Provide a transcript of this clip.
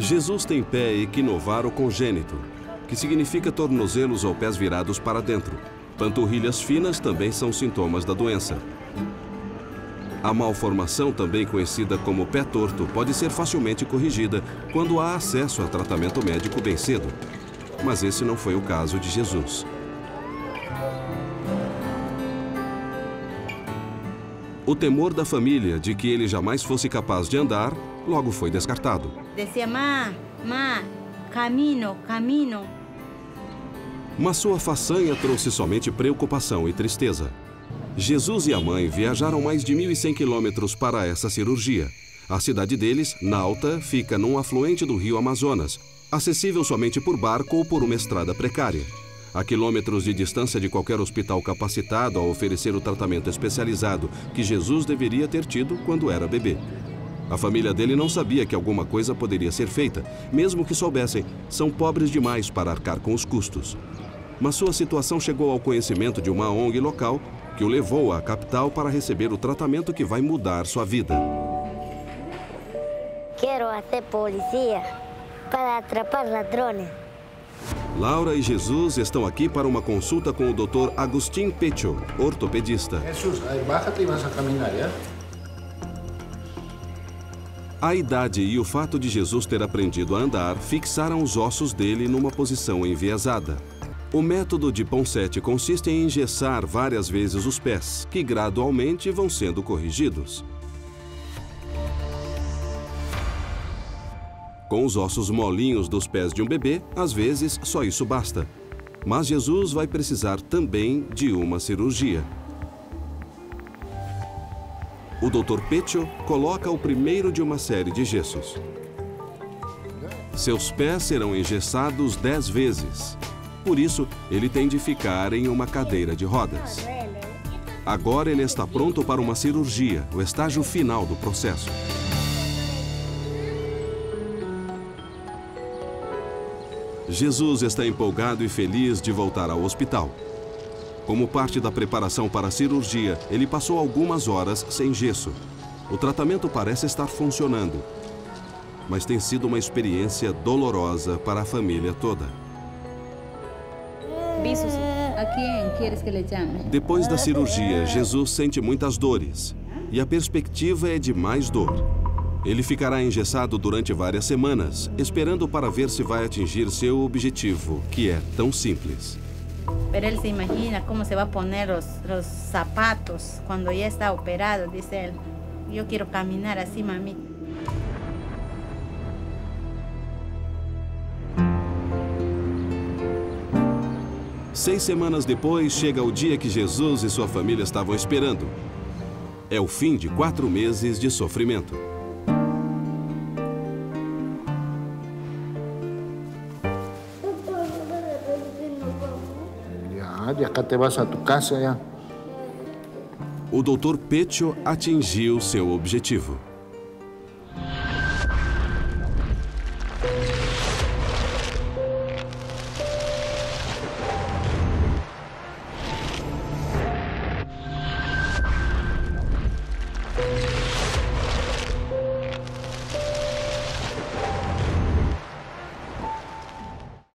Jesus tem pé equinovaro congênito, que significa tornozelos ou pés virados para dentro. Panturrilhas finas também são sintomas da doença. A malformação, também conhecida como pé torto, pode ser facilmente corrigida quando há acesso a tratamento médico bem cedo. Mas esse não foi o caso de Jesus. O temor da família de que ele jamais fosse capaz de andar logo foi descartado. Decía, má, má, camino, camino. Mas sua façanha trouxe somente preocupação e tristeza. Jesus e a mãe viajaram mais de 1.100 quilômetros para essa cirurgia. A cidade deles, Nauta, fica num afluente do rio Amazonas, acessível somente por barco ou por uma estrada precária. A quilômetros de distância de qualquer hospital capacitado a oferecer o tratamento especializado que Jesus deveria ter tido quando era bebê. A família dele não sabia que alguma coisa poderia ser feita, mesmo que soubessem, são pobres demais para arcar com os custos. Mas sua situação chegou ao conhecimento de uma ONG local que o levou à capital para receber o tratamento que vai mudar sua vida. Quero ser polícia para atrapar ladrões. Laura e Jesus estão aqui para uma consulta com o Dr. Agustin Pecho, ortopedista. Jesús, ahí, bájate y vas a caminar, ¿ya? A idade e o fato de Jesus ter aprendido a andar fixaram os ossos dele numa posição enviesada. O método de Ponsete consiste em engessar várias vezes os pés, que gradualmente vão sendo corrigidos. Com os ossos molinhos dos pés de um bebê, às vezes só isso basta. Mas Jesus vai precisar também de uma cirurgia. O Dr. Pecho coloca o primeiro de uma série de gessos. Seus pés serão engessados dez vezes. Por isso, ele tem de ficar em uma cadeira de rodas. Agora ele está pronto para uma cirurgia, o estágio final do processo. Jesus está empolgado e feliz de voltar ao hospital. Como parte da preparação para a cirurgia, ele passou algumas horas sem gesso. O tratamento parece estar funcionando, mas tem sido uma experiência dolorosa para a família toda. Depois da cirurgia, Jesus sente muitas dores e a perspectiva é de mais dor. Ele ficará engessado durante várias semanas, esperando para ver se vai atingir seu objetivo, que é tão simples. Pero él se imagina cómo se va a poner los, los zapatos cuando ya está operado, dice él. Yo quiero caminar así, mami. Seis semanas depois, chega o dia que Jesus e sua família estavam esperando. É o fim de quatro meses de sofrimento. O Dr. Pecho atingiu seu objetivo.